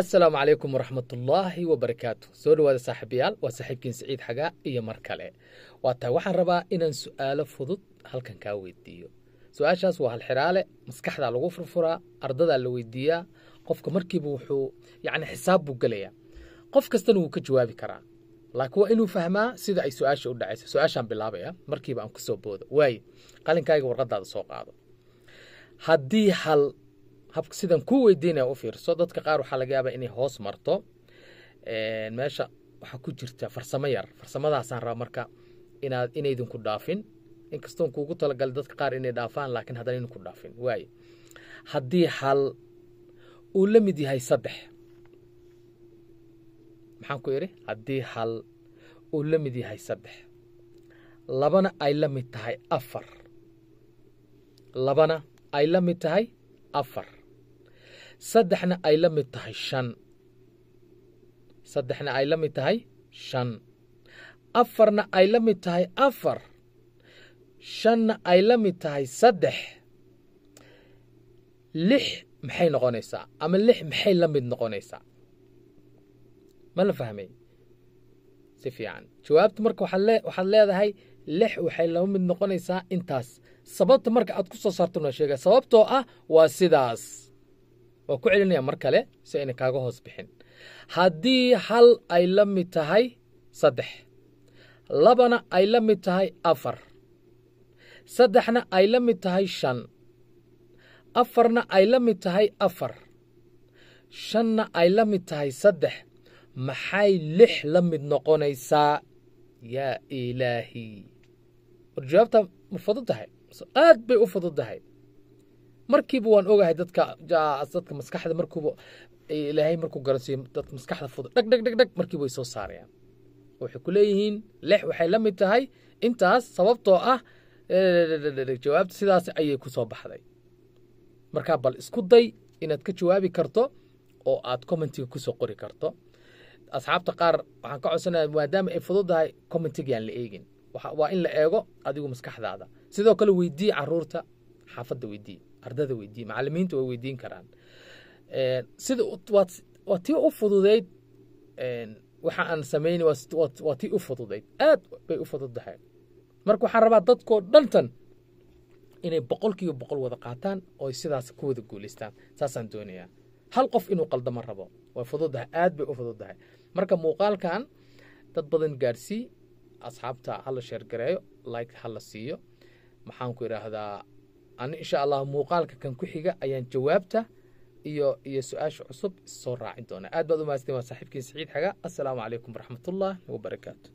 asalaamu calaykum waraxmatullaahi wabarakaatu soo dhawaada saaxiibayaal waa saaxiibkiin siciid xagaa iyo mar kale. Waa waxaan rabaa inaan su'aalo fudud halkan kaa weydiiyo. Su'aashaas waa halxiraale maskaxdaa lagu furfuraa ardadaa la weydiiyaa qofka markiiba wuxuu yacni xisaab buu gelayaa qof kastana wuu ka jawaabi karaa. Laakiin waa inuu fahmaa sida ay su'aasha u dhacayso su'aashaan bilaabaya markiiba aan ku soo boodo. Waaye qalinkaaga warqadaada soo qaado. Haddii hal sidan kuu weydiinaya u fiirso. Dadka qaar waxaa laga yaabaa inay hoos marto. Meesha waxaa ku jirta farsamo yar. Farsamadaasaan raba marka inaad inaydinku dhaafin. Inkastoon kuugu talagalay dadka qaar inay dhaafaan laakiin haddana idinku dhaafin. Waaye haddii hal uu la mid yahay saddex maxaan ku idhi haddii hal uu la mid yahay saddex labana ay la mid tahay afar. Labana ay la mid tahay afar saddexna ay la mid tahay shan. Saddexna ay la mid tahay shan. Afarna ay la mid tahay afar. Shanna ay la mid tahay saddex. Lix maxay noqonaysaa? Ama lix maxay la mid noqonaysaa? Ma la fahmay? Si fiican. Jawaabtu marka waxaad leedahay lix waxay laba mid noqonaysaa intaas. Sababta marka aad ku soo saarto noo sheega sababtoo ah waa sidaas waa ku celinaya mar kale si ayna kaaga hoos bixin. Haddii hal ay la mid tahay saddex. Labana ay la mid tahay afar. Saddexna ay la mid tahay shan. Afarna ay la mid tahay afar. Shanna ay la mid tahay saddex. Maxay lix la mid noqonaysaa? Yaa ilaahi. War jawaabta ma fudud tahay aad bay u fudud tahay markiiba waan ogahay dadka dadka maskaxda markuuba ilaahay markuu garansiiyo dadka maskaxda fudud dhag dhag dhag dhag markiiba way soo saarayaan. Waxay ku leeyihiin lix waxay la mid tahay. Intaas sababtoo ah jawaabta sidaas ayay ku soo baxday. Markaa bal isku day inaad ka jawaabi karto oo aad commentiga ku soo qori karto. Asxaabta qaar waxaan ka codsanaya maadaama ay fududdahay commentigaan la eegin. Waa in la eego adigu maskaxdaada. Sidoo kale weydii carruurta xaafadda weydii ardada weydii macalimiinta way weydiin karaan. Sida waa tii u fududayd waxa aan samayn waa tii u fududayd aad bay u fududdahay marka waxaan rabaa dadkoo dhantan inay boqolkiiba boqol wada qaataan oo sidaas ku wada guulaystaan saasaan doonayaa. Hal qof inuu qaldamo rabo way fududdahay aad bay u fududdahay marka muuqaalkan dad badan gaarsii asxaabta hala sheergareeyo like hala siiyo. Maxaan ku idhaahdaa ani insha allah muuqaalka kan ku xiga ayaan jawaabta iyo iyo su'aasha cusub soo raacin doonaa. Aad baad u mahadsantiin waa saaxiibkiin saciid xaga. Assalaamu calaykum waraxmatullahi wabarakaatu